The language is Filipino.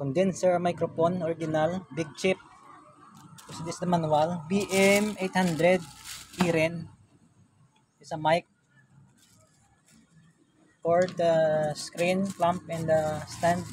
condenser microphone original big chip. So this is the manual. BM 800 Kirin. Is a mic. For the screen clamp and the stand.